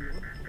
Mm-hmm.